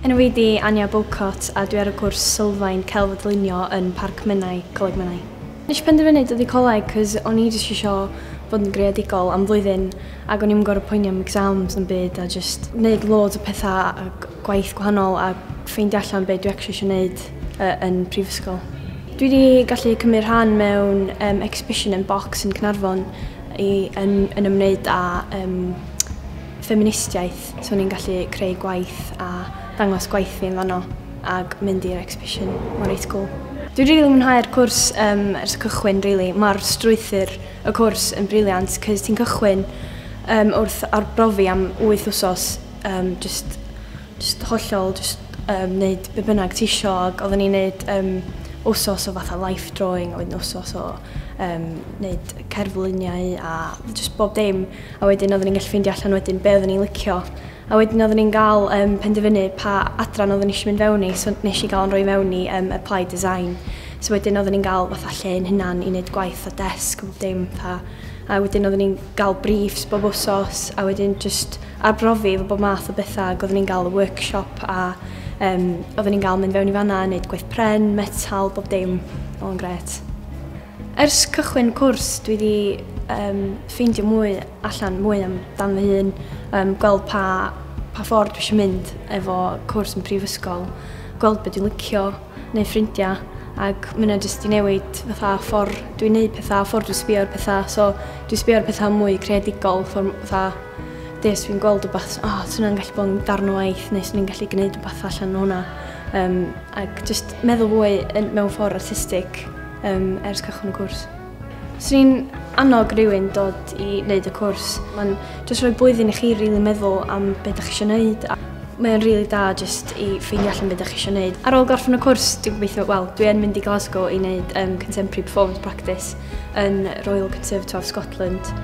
Enw i di Anya Bowcott a dwi ar y gwrs sylfaen celfod lunio yn Parc Mynau, Coleg Mynau. Nes i penderfynu dod i coleg cos o'n i jyst eisiau bod yn greadigol am flwyddyn ac o'n i'n gorau poeni am exams yn byd a just wneud loads o pethau a gwaith gwahanol a ffeindio allan beth dwi actually eisiau wneud uh, yn prifysgol. Dwi wedi gallu cymryd rhan mewn um, exhibition yn box yn Cynarfon i, yn, yn ymwneud â um, feministiaeth, so ni'n gallu creu gwaith a dangos gwaith fi yn fanno ac mynd i'r exhibition. Mae'n reit cool. Dwi'n rili really mwynhau'r cwrs um, ers y cychwyn, really. Mae'r strwythyr y cwrs yn briliant, cys ti'n cychwyn um, wrth arbrofi am 8 wsos, um, just, just hollol, just um, neud be bynnag ti isio, ac oedden ni'n neud um, wsos o fatha life drawing, oedden wsos o um, neud cerfluniau a just bob dim, a wedyn oedden ni'n gallu ffeindio allan wedyn be oedden ni'n licio A wedyn oedden ni'n gael um, penderfynu pa adran oedden ni eisiau mynd fewn i, so nes i gael yn rhoi fewn i um, apply design. So wedyn oedden ni'n gael fatha lle yn hynna'n i wneud gwaith a desg, bob dim, fatha. A wedyn oedden ni'n gael briefs bob wsos, a wedyn just arbrofi fo bob math o bethau, oedden ni'n gael y workshop a um, oedden ni'n gael mynd fewn i fanna, wneud gwaith pren, metal, bob dim, o'n gret. Ers cychwyn cwrs, dwi wedi um, ffeindio mwy allan mwy am dan fy hun, um, gweld pa, pa ffordd dwi eisiau mynd efo cwrs yn prifysgol, gweld beth dwi'n licio, neu ffrindiau, ac mynd jyst i newid fatha ffordd dwi'n neud pethau, ffordd dwi'n sbio ar pethau, so dwi'n sbio ar pethau mwy creadigol, fatha des fi'n gweld rhywbeth, o, oh, swn gallu bod yn darn o waith, neu swn gallu gwneud rhywbeth allan o hwnna. Um, ac jyst meddwl fwy mewn ffordd artistig um, ers cychwyn y cwrs. Swn i'n annog rhywun dod i wneud y cwrs. Mae'n jyst rhoi blwyddyn i chi rili really meddwl am beth ydych chi eisiau wneud. Mae'n rili really da jyst i ffeindio allan beth ydych chi eisiau wneud. Ar ôl gorffen y cwrs, dwi'n gobeithio, wel, dwi yn mynd i Glasgow i wneud um, Contemporary Performance Practice yn Royal Conservatoire of Scotland.